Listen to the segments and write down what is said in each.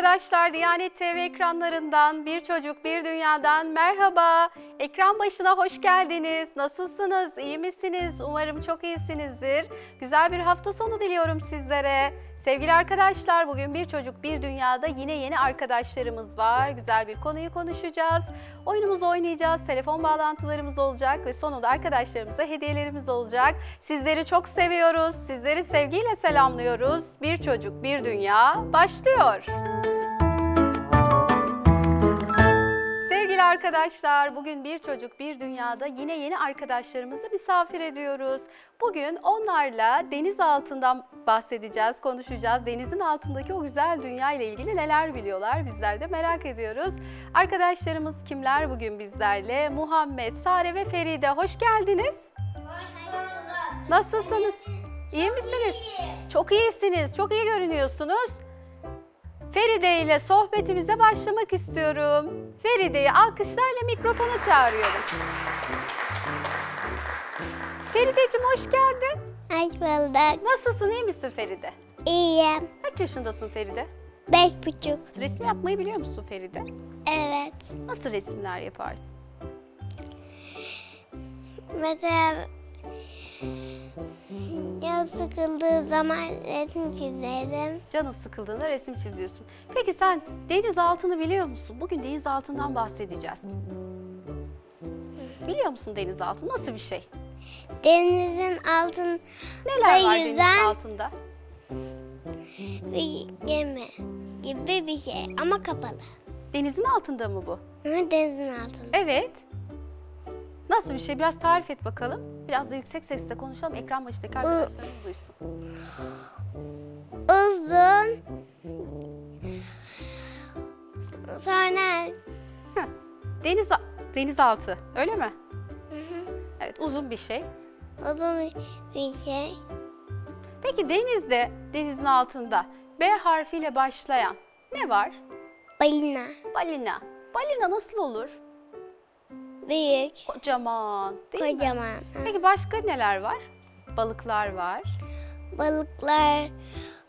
Arkadaşlar, Diyanet TV ekranlarından bir çocuk bir dünyadan merhaba. Ekran başına hoş geldiniz. Nasılsınız? İyi misiniz? Umarım çok iyisinizdir. Güzel bir hafta sonu diliyorum sizlere. Sevgili arkadaşlar, bugün bir çocuk bir dünyada yine yeni arkadaşlarımız var. Güzel bir konuyu konuşacağız. Oyunumuzu oynayacağız. Telefon bağlantılarımız olacak ve sonunda arkadaşlarımıza hediyelerimiz olacak. Sizleri çok seviyoruz. Sizleri sevgiyle selamlıyoruz. Bir çocuk bir dünya başlıyor. Sevgili arkadaşlar, bugün bir çocuk bir dünyada yine yeni arkadaşlarımızı misafir ediyoruz. Bugün onlarla deniz altından bahsedeceğiz, konuşacağız. Denizin altındaki o güzel dünya ile ilgili neler biliyorlar bizler de merak ediyoruz. Arkadaşlarımız kimler bugün bizlerle? Muhammed, Sare ve Feride hoş geldiniz. Nasılsınız? İyi misiniz? Çok iyisiniz, çok iyi görünüyorsunuz. Feride ile sohbetimize başlamak istiyorum. Feride'yi alkışlarla mikrofona çağırıyorum. Ferideciğim hoş geldin. Hoş bulduk. Nasılsın, iyi misin Feride? İyiyim. Kaç yaşındasın Feride? Beş buçuk. Resim yapmayı biliyor musun Feride? Evet. Nasıl resimler yaparsın? Mesela canım sıkıldığı zaman resim çizerim. Canın sıkıldığında resim çiziyorsun. Peki sen deniz altını biliyor musun? Bugün deniz altından bahsedeceğiz. Biliyor musun deniz altı? Nasıl bir şey? Denizin altında Neler var denizin yüzen altında? bir gemi gibi bir şey ama kapalı. Denizin altında mı bu? Hı, Denizin altında. Evet. Nasıl bir şey? Biraz tarif et bakalım. Biraz da yüksek sesle konuşalım. Ekran başındaki arkadaşlarımız duysun. Uzun. Sonra Heh. Deniz denizaltı. Öyle mi? Evet, uzun bir şey. uzun bir şey. Peki denizde, denizin altında B harfiyle başlayan ne var? Balina. Balina. Balina nasıl olur? Büyük. Kocaman. Değil mi? Kocaman. Peki başka neler var? Balıklar var. Balıklar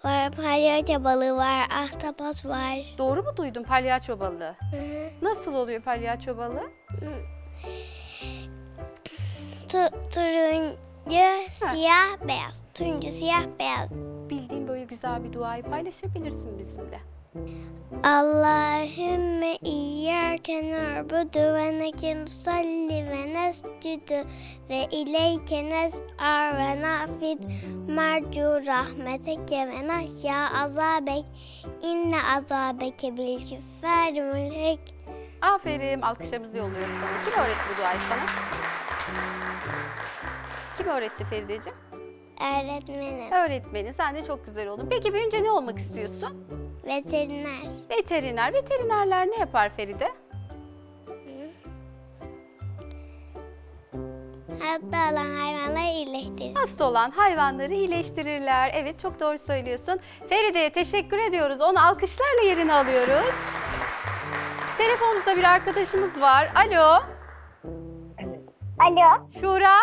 var, palyaço balığı var, ahtapot var. Doğru mu duydum palyaço balığı? Hı hı. Nasıl oluyor palyaço balığı? Tu- turuncu, siyah, beyaz. Turuncu, siyah, beyaz. Bildiğin böyle güzel bir duayı paylaşabilirsin bizimle. Allahümme iyyâke na'budu ve neke nusalli ve nescudu ve ileyke nes'ar ve nafid marcu rahmeteke ve nahya azabek inne azabeke bil küffâri mulhik Aferin. Alkışlarımızı yolluyoruz sana. Kim öğretti bu duayı sana? Kim öğretti Ferideciğim? öğretmenim, Öğretmeni. Sen de çok güzel oldun. Peki büyünce ne olmak istiyorsun? Veteriner. Veteriner. Veterinerler ne yapar Feride? Hatta olan hayvanları iyileştirir. Hasta olan hayvanları iyileştirirler. Evet çok doğru söylüyorsun. Feride'ye teşekkür ediyoruz. Onu alkışlarla yerine alıyoruz. Telefonumuzda bir arkadaşımız var. Alo. Alo. Şura.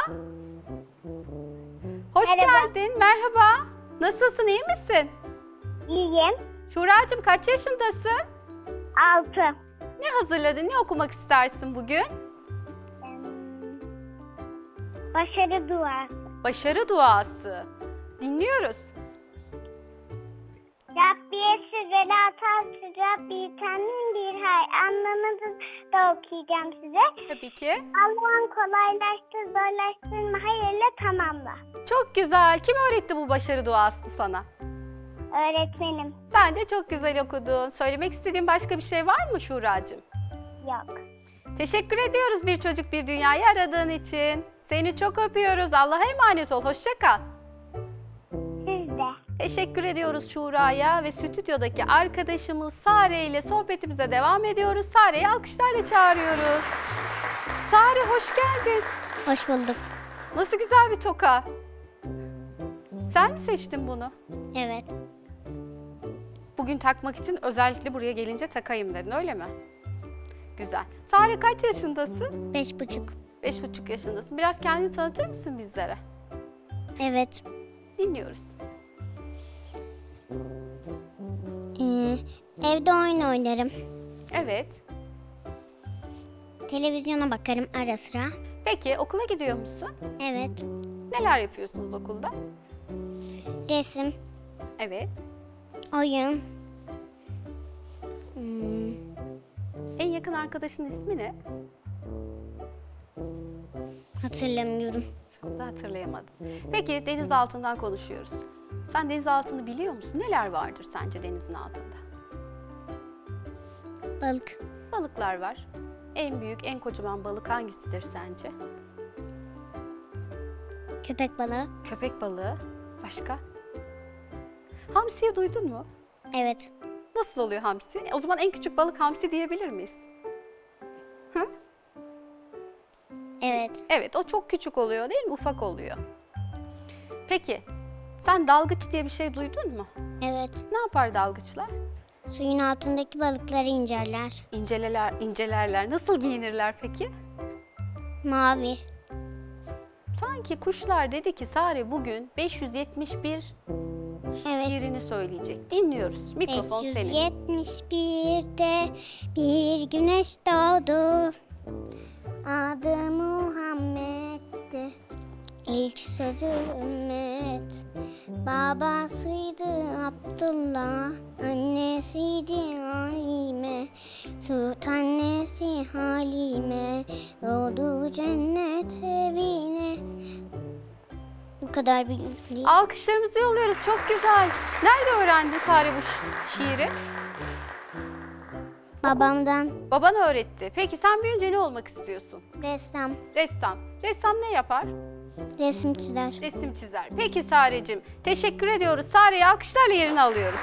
Hoş Merhaba. geldin. Merhaba. Nasılsın? iyi misin? İyiyim. Şuracığım kaç yaşındasın? Altı. Ne hazırladın? Ne okumak istersin bugün? Başarı duası. Başarı duası. Dinliyoruz. Rabbiye size la tasir Rabbi temin bir hay anlamını da okuyacağım size. Tabii ki. Allah'ın kolaylaştır, zorlaştırma, hayırla tamamla. Çok güzel. Kim öğretti bu başarı duasını sana? Öğretmenim Sen de çok güzel okudun. Söylemek istediğin başka bir şey var mı Şuracığım? yok. Teşekkür ediyoruz bir çocuk bir dünyayı aradığın için. Seni çok öpüyoruz. Allah'a emanet ol. Hoşça kal. Siz de. Teşekkür ediyoruz Şura'ya ve stüdyodaki arkadaşımız Sare ile sohbetimize devam ediyoruz. Sare'yi alkışlarla çağırıyoruz. Sare hoş geldin. Hoş bulduk. Nasıl güzel bir toka. Sen mi seçtin bunu? Evet. Bugün takmak için özellikle buraya gelince takayım dedin öyle mi? Güzel. Sare kaç yaşındasın? Beş buçuk. Beş buçuk yaşındasın. Biraz kendini tanıtır mısın bizlere? Evet. Dinliyoruz. Ee, Evde oyun oynarım. Evet. Televizyona bakarım ara sıra. Peki okula gidiyor musun? Evet. Neler yapıyorsunuz okulda? Resim, Evet. Oyun. Hmm, En yakın arkadaşın ismi ne? hatırlamıyorum. Şu anda hatırlayamadım. Peki deniz altından konuşuyoruz. Sen deniz altını biliyor musun? Neler vardır sence denizin altında? Balık. Balıklar var. En büyük, en kocaman balık hangisidir sence? Köpek balığı. Köpek balığı. Başka? Hamsiyi duydun mu? Evet. Nasıl oluyor hamsi? O zaman en küçük balık hamsi diyebilir miyiz? Evet. Evet, o çok küçük oluyor değil mi? Ufak oluyor. Peki, sen dalgıç diye bir şey duydun mu? Evet. Ne yapar dalgıçlar? Suyun altındaki balıkları inceler. İnceleler, incelerler. Nasıl giyinirler peki? Mavi. Sanki kuşlar dedi ki Sare bugün 571 Evet. şiirini söyleyecek. Dinliyoruz. Mikrofon senin. 571'de bir güneş doğdu. Adı Muhammed'di. İlk sözü ümmet. Babasıydı Abdullah, annesiydi Halime. Süt annesi Halime, doğdu cennet evine. Bu kadar bilgi. Alkışlarımızı yolluyoruz. Çok güzel. Nerede öğrendin Sare bu şi- şiiri? Babamdan Baban öğretti. Peki sen büyüyünce ne olmak istiyorsun? ressam, Ressam. Ressam ne yapar? resim çizer. Resim çizer. Peki Sare'cim teşekkür ediyoruz. Sare'yi alkışlarla yerine alıyoruz.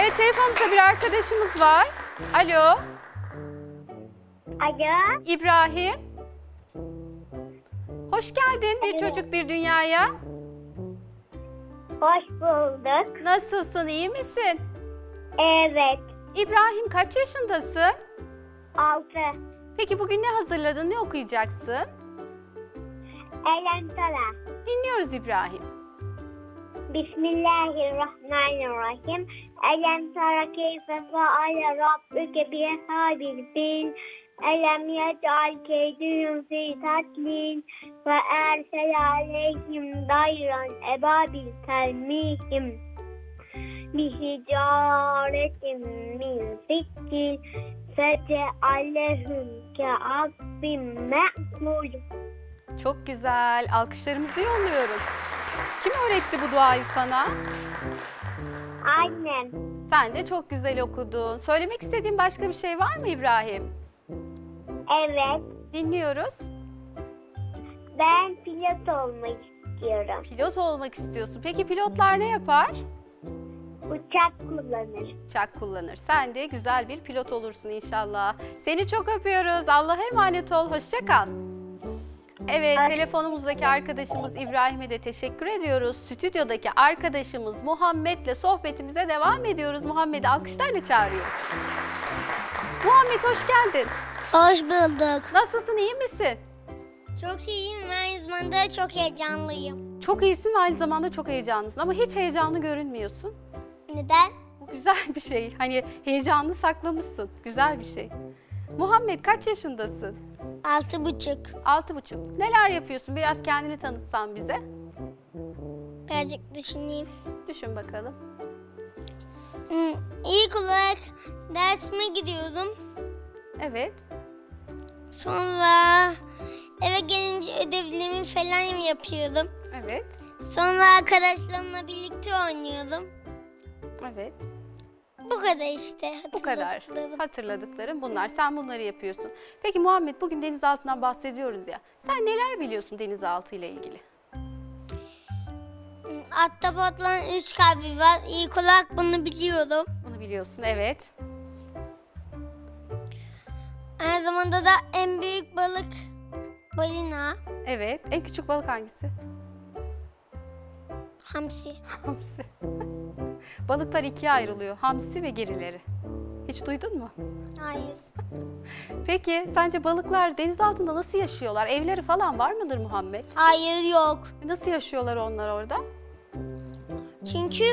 Evet telefonumuzda bir arkadaşımız var. Alo Alo. İbrahim. Hoş geldin bir çocuk bir dünyaya. Hoş bulduk. Nasılsın iyi misin? Evet. İbrahim kaç yaşındasın? Altı. Peki bugün ne hazırladın ne okuyacaksın? Sana. Dinliyoruz İbrahim. Bismillahirrahmanirrahim. Elem tara keyfe faale rabbuke bi ashabil fil. Yec'al keydühüm fi tatlin ve ersel aleyhim dayran ebabil termihim bihicaretin min sikkil fecealehum ke'abbim me'kul. Çok güzel. Alkışlarımızı yolluyoruz. Kim öğretti bu duayı sana? Annem. Sen de çok güzel okudun. Söylemek istediğin başka bir şey var mı İbrahim? Evet. Dinliyoruz. Ben pilot olmak istiyorum. Pilot olmak istiyorsun. Peki pilotlar ne yapar? Uçak kullanır. Uçak kullanır. Sen de güzel bir pilot olursun inşallah. Seni çok öpüyoruz. Allah'a emanet ol. Hoşça kal. Evet, telefonumuzdaki arkadaşımız İbrahim'e de teşekkür ediyoruz. Stüdyodaki arkadaşımız Muhammed'le sohbetimize devam ediyoruz. Muhammed'i alkışlarla çağırıyoruz. Muhammed hoş geldin. Hoş bulduk. Nasılsın, iyi misin? Çok iyiyim ve aynı zamanda çok heyecanlıyım. Çok iyisin ve aynı zamanda çok heyecanlısın ama hiç heyecanlı görünmüyorsun. Neden? Bu güzel bir şey. Hani heyecanlı saklamışsın. Güzel bir şey. Muhammed kaç yaşındasın? Altı buçuk. Altı buçuk. Neler yapıyorsun? Biraz kendini tanıtsan bize. Birazcık düşüneyim. Düşün bakalım. Hmm, ilk olarak dersime gidiyordum. Evet. Sonra eve gelince ödevlerimi falan yapıyordum. Evet. Sonra arkadaşlarımla birlikte oynuyordum. Evet. Bu kadar işte. Bu kadar. hatırladıklarım. Hatırladıklarım bunlar. Sen bunları yapıyorsun. Peki Muhammed bugün denizaltından bahsediyoruz ya. Sen neler biliyorsun denizaltı ile ilgili? Hmm, Ahtapotların üç kalbi var. İlk olarak bunu biliyorum. Bunu biliyorsun. Evet. Aynı zamanda da en büyük balık balina, Evet. En küçük balık hangisi? hamsi. Hamsi. Balıklar ikiye ayrılıyor. Hamsi ve gerileri. Hiç duydun mu? Hayır. Peki sence balıklar deniz altında nasıl yaşıyorlar? Evleri falan var mıdır Muhammed? Hayır yok. Nasıl yaşıyorlar onlar orada? Çünkü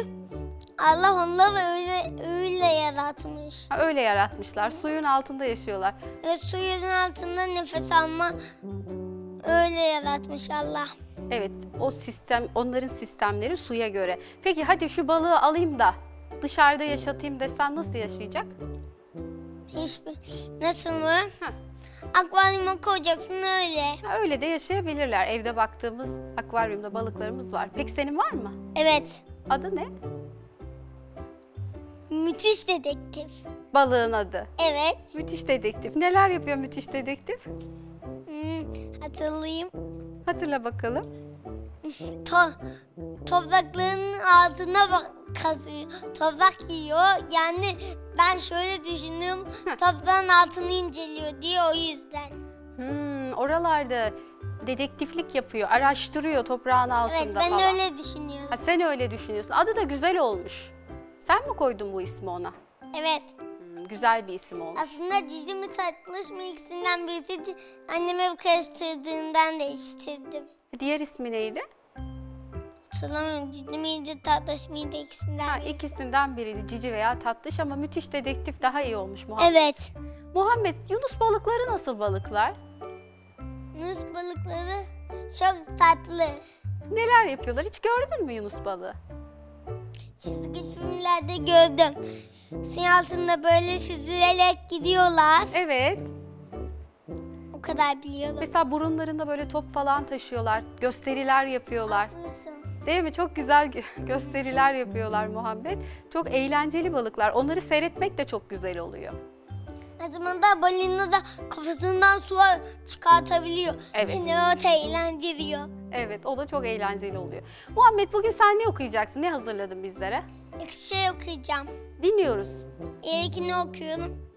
Allah onları öyle öyle yaratmış. Öyle yaratmışlar. Suyun altında yaşıyorlar. Ve suyun altında nefes alma öyle yaratmış Allah. Evet, o sistem, onların sistemleri suya göre. Peki hadi şu balığı alayım da dışarıda yaşatayım desem nasıl yaşayacak? Hiçbir nasıl mı? Heh. Akvaryuma koyacaksın öyle. Ha, öyle de yaşayabilirler. Evde baktığımız akvaryumda balıklarımız var. Peki senin var mı? Evet. Adı ne? Müthiş dedektif. Balığın adı. Evet. Müthiş dedektif. Neler yapıyor müthiş dedektif? Hmm, hatırlayayım. Hatırla bakalım. To toprakların altına bak kazıyor. Toprak yiyor. Yani ben şöyle düşünüyorum. Toprağın altını inceliyor diye o yüzden. Hmm, oralarda dedektiflik yapıyor, araştırıyor toprağın altında Evet ben falan. öyle düşünüyorum. Ha, sen öyle düşünüyorsun. Adı da güzel olmuş. Sen mi koydun bu ismi ona? Evet. Hmm, güzel bir isim olmuş. Aslında cici mi tatlış mı ikisinden birisiydi. Anneme karıştırdığından değiştirdim. Diğer ismi neydi? Hatırlamıyorum cici miydi tatlış mıydı ikisinden Ha, birisi. ikisinden biriydi cici veya tatlış ama müthiş dedektif daha iyi olmuş Muhammed. Evet. Muhammed, Yunus balıkları nasıl balıklar? Yunus balıkları çok tatlı. Neler yapıyorlar? Hiç gördün mü Yunus balığı? Çizgi filmlerde gördüm. Suyun altında böyle süzülerek gidiyorlar. Evet. O kadar biliyorum. Mesela burunlarında böyle top falan taşıyorlar. Gösteriler yapıyorlar. Haklısın. Değil mi? Çok güzel gö- gösteriler yapıyorlar Muhammed. Çok eğlenceli balıklar. Onları seyretmek de çok güzel oluyor. O zaman da balina da kafasından suya çıkartabiliyor. Evet. Seni o eğlendiriyor. Evet, o da çok eğlenceli oluyor. Muhammed bugün sen ne okuyacaksın? Ne hazırladın bizlere? İki şey okuyacağım. Dinliyoruz. İlkini okuyorum.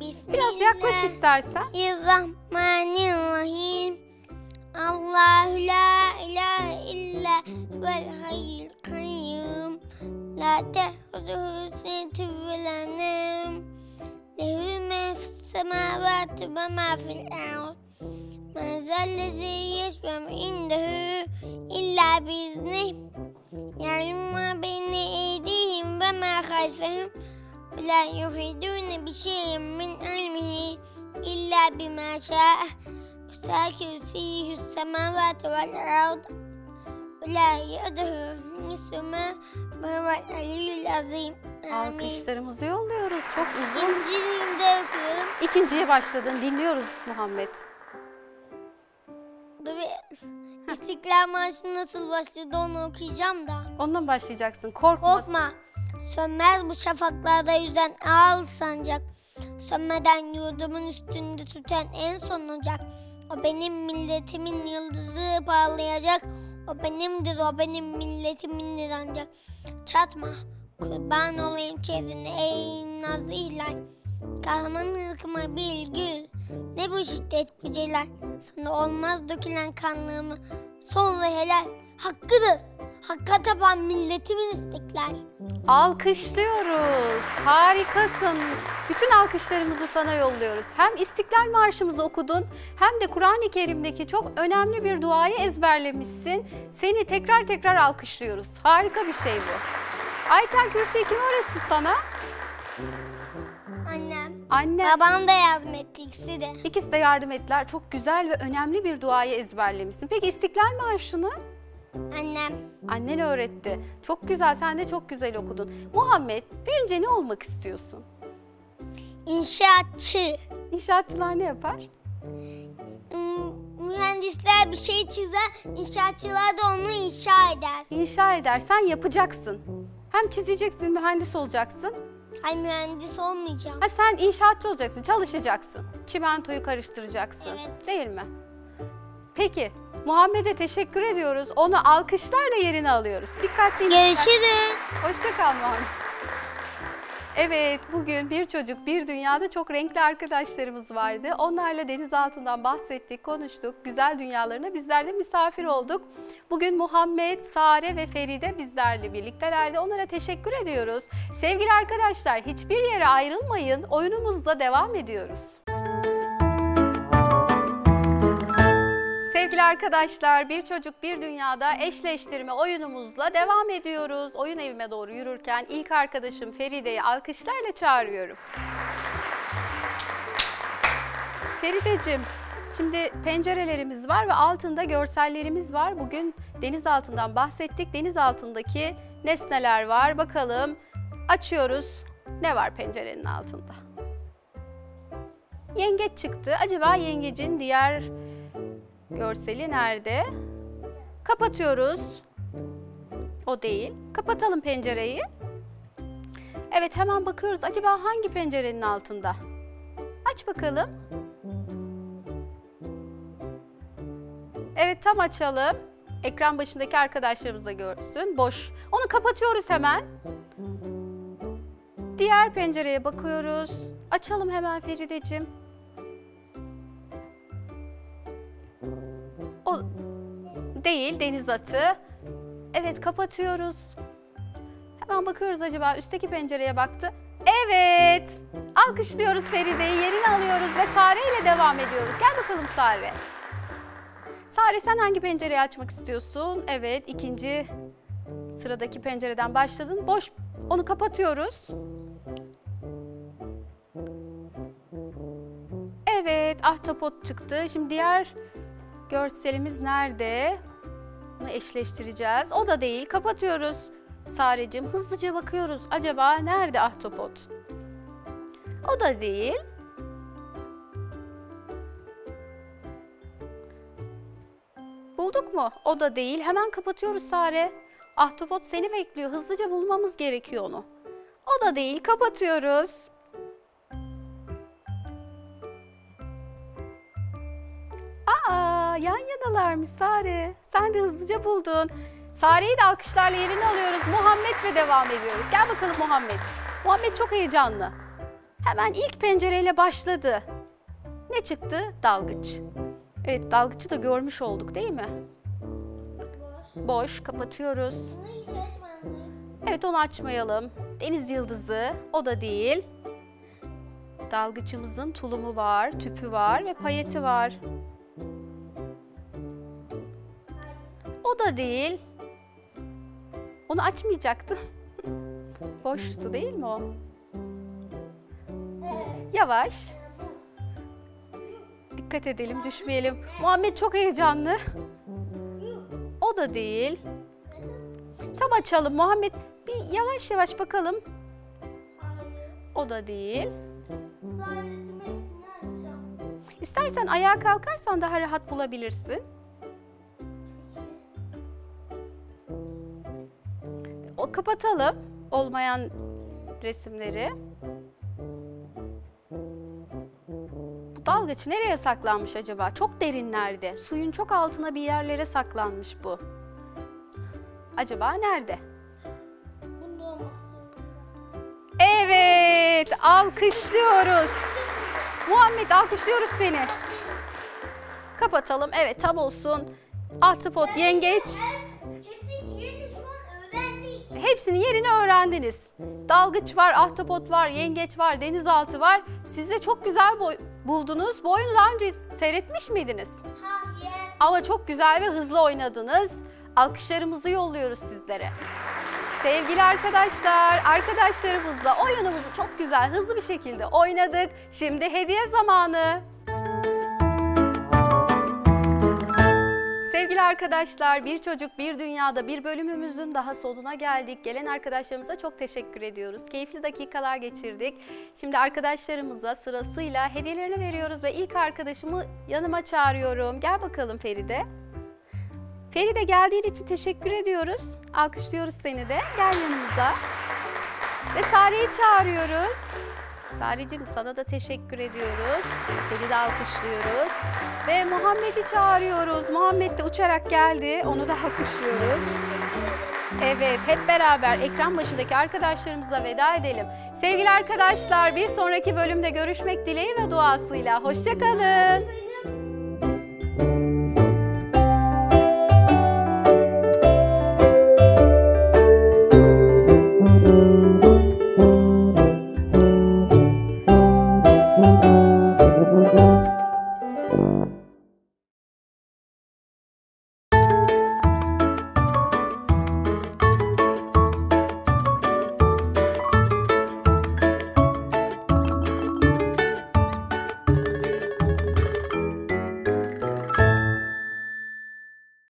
Bismillah. Biraz yaklaş istersen. Bismillahirrahmanirrahim. Allahu la ilahe illa vel hayyul kayyum. La tehzuhu sinetü ve له ما في السماوات وما في الأرض. ما ذا الذي يشفع عنده إلا بإذنه. يعلم ما بين أيديهم وما خلفهم. ولا يحيطون بشيء من علمه إلا بما شاء. وسع كرسيه السماوات والأرض. ولا يؤده نصف وهو العلي العظيم. Alkışlarımızı yolluyoruz. Çok uzun. İncil'de okuyorum. İkinciye başladın. Dinliyoruz Muhammed. Bir İstiklal Marşı nasıl başladı onu okuyacağım da. Ondan başlayacaksın. Korkma. Korkma. Sönmez bu şafaklarda yüzen ağıl sancak. Sönmeden yurdumun üstünde tüten en son ocak. O benim milletimin yıldızı parlayacak. O benimdir, o benim milletimindir ancak. Çatma, kurban olayım çevrene ey nazlı hilal. Kahraman ırkıma bir gül. Ne bu şiddet bu celal. Sana olmaz dökülen kanlığımı. Sonra helal. Hakkıdır. Hakka tapan milletimin istiklal. Alkışlıyoruz. Harikasın. Bütün alkışlarımızı sana yolluyoruz. Hem İstiklal Marşımızı okudun hem de Kur'an-ı Kerim'deki çok önemli bir duayı ezberlemişsin. Seni tekrar tekrar alkışlıyoruz. Harika bir şey bu. Ayten Kürsi'yi kim öğretti sana? Annem. Anne. Babam da yardım etti ikisi de. İkisi de yardım ettiler. Çok güzel ve önemli bir duayı ezberlemişsin. Peki İstiklal Marşı'nı Annem. annen öğretti. Çok güzel, sen de çok güzel okudun. Muhammed, büyünce ne olmak istiyorsun? İnşaatçı. İnşaatçılar ne yapar? Hmm, Mühendisler bir şey çizer, inşaatçılar da onu inşa eder. İnşa eder, sen yapacaksın. Hem çizeceksin, mühendis olacaksın. Ay mühendis olmayacağım. Ha sen inşaatçı olacaksın, çalışacaksın. Çimentoyu karıştıracaksın. Evet. Değil mi? Peki, Muhammed'e teşekkür ediyoruz. Onu alkışlarla yerine alıyoruz. Dikkatli. Görüşürüz. Hoşça kal Muhammed. Evet, bugün bir çocuk, bir dünyada çok renkli arkadaşlarımız vardı. Onlarla deniz altından bahsettik, konuştuk. Güzel dünyalarına bizler de misafir olduk. Bugün Muhammed, Sare ve Feride bizlerle birliktelerdi. Onlara teşekkür ediyoruz. Sevgili arkadaşlar, hiçbir yere ayrılmayın. Oyunumuzla devam ediyoruz. Sevgili Sevgili arkadaşlar, Bir Çocuk Bir Dünya'da eşleştirme oyunumuzla devam ediyoruz. Oyun evime doğru yürürken ilk arkadaşım Feride'yi alkışlarla çağırıyorum. Ferideciğim, şimdi pencerelerimiz var ve altında görsellerimiz var. Bugün deniz altından bahsettik. Deniz altındaki nesneler var. Bakalım açıyoruz. Ne var pencerenin altında? Yengeç çıktı. Acaba yengecin diğer görseli nerede? Kapatıyoruz. O değil. Kapatalım pencereyi. Evet hemen bakıyoruz. Acaba hangi pencerenin altında? Aç bakalım. Evet tam açalım. Ekran başındaki arkadaşlarımız da görsün. Boş. Onu kapatıyoruz hemen. Diğer pencereye bakıyoruz. Açalım hemen Ferideciğim. Değil deniz atı. Evet kapatıyoruz. Hemen bakıyoruz acaba üstteki pencereye baktı. Evet. Alkışlıyoruz Feride'yi yerine alıyoruz ve Sare ile devam ediyoruz. Gel bakalım Sare. Sare sen hangi pencereyi açmak istiyorsun? Evet ikinci sıradaki pencereden başladın. Boş onu kapatıyoruz. Evet ahtapot çıktı. Şimdi diğer görselimiz nerede? Eşleştireceğiz. O da değil. Kapatıyoruz. Sarecim hızlıca bakıyoruz. Acaba nerede ahtapot? O da değil. Bulduk mu? O da değil. Hemen kapatıyoruz Sare. Ahtapot seni bekliyor. Hızlıca bulmamız gerekiyor onu. O da değil. Kapatıyoruz. Aa, yan yanalarmış Sare. Sen de hızlıca buldun. Sare'yi de alkışlarla yerine alıyoruz. Muhammed'le devam ediyoruz. Gel bakalım Muhammed. Muhammed çok heyecanlı. Hemen ilk pencereyle başladı. Ne çıktı? Dalgıç. Evet, dalgıcı da görmüş olduk değil mi? Boş, kapatıyoruz. Hiç açmadım. Evet, onu açmayalım. Deniz yıldızı, o da değil. Dalgıçımızın tulumu var, tüpü var ve payeti var. O da değil. Onu açmayacaktın. Boştu değil mi o? Yavaş. Dikkat edelim, düşmeyelim. Muhammed çok heyecanlı. O da değil. Tam açalım Muhammed. Bir yavaş yavaş bakalım. O da değil. İstersen ayağa kalkarsan daha rahat bulabilirsin. O kapatalım olmayan resimleri. Bu dalgıç nereye saklanmış acaba? Çok derinlerde. Suyun çok altına bir yerlere saklanmış bu. Acaba nerede? Evet, alkışlıyoruz. Muhammed alkışlıyoruz seni. Kapatalım. Evet, tam olsun. Ahtapot, yengeç. Hepsinin yerini öğrendiniz. Dalgıç var, ahtapot var, yengeç var, denizaltı var. Siz de çok güzel boy- buldunuz. Bu oyunu daha önce seyretmiş miydiniz? Hayır. Ama çok güzel ve hızlı oynadınız. Alkışlarımızı yolluyoruz sizlere. Sevgili arkadaşlar, arkadaşlarımızla oyunumuzu çok güzel, hızlı bir şekilde oynadık. Şimdi hediye zamanı. Arkadaşlar, Bir Çocuk Bir Dünyada bir bölümümüzün daha sonuna geldik. Gelen arkadaşlarımıza çok teşekkür ediyoruz. Keyifli dakikalar geçirdik. Şimdi arkadaşlarımıza sırasıyla hediyelerini veriyoruz ve ilk arkadaşımı yanıma çağırıyorum. Gel bakalım Feride. Feride geldiğin için teşekkür ediyoruz. Alkışlıyoruz seni de. Gel yanımıza. Ve Sare'yi çağırıyoruz. Sare'cim sana da teşekkür ediyoruz. Seni de alkışlıyoruz. Ve Muhammed'i çağırıyoruz. Muhammed de uçarak geldi. Onu da alkışlıyoruz. Evet, hep beraber ekran başındaki arkadaşlarımıza veda edelim. Sevgili arkadaşlar, bir sonraki bölümde görüşmek dileği ve duasıyla. Hoşçakalın.